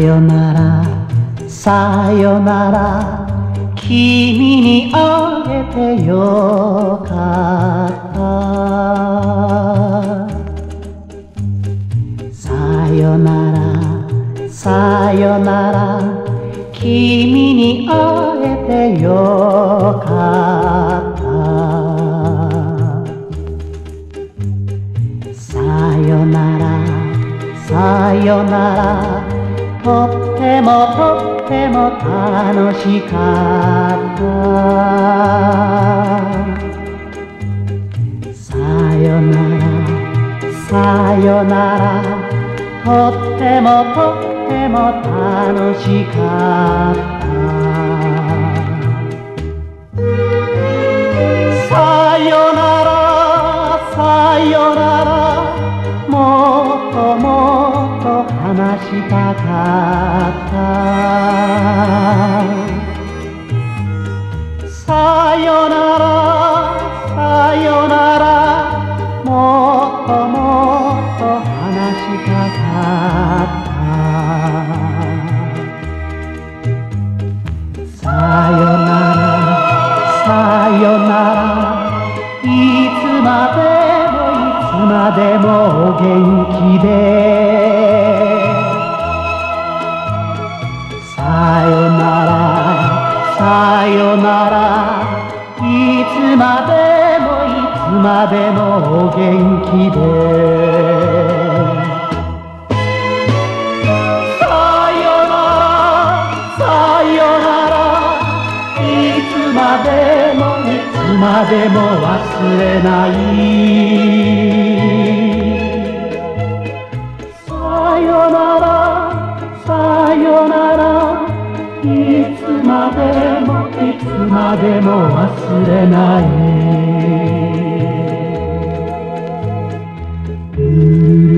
よならさよなら君にあげてよかった。さよならさよなら君にあげてよかった。さよならさよなら。とってもとっても楽しかった。さよならさよならとってもとっても楽しかったさよならさよならもっともっと話したならさよならもっともっと話したかった。さよならさよなら。いつまでもいつまでもお元気で。さよならさよなら。つまでもいつまでもお元気で。さよならさよならいつまでもいつまでも忘れない。忘れない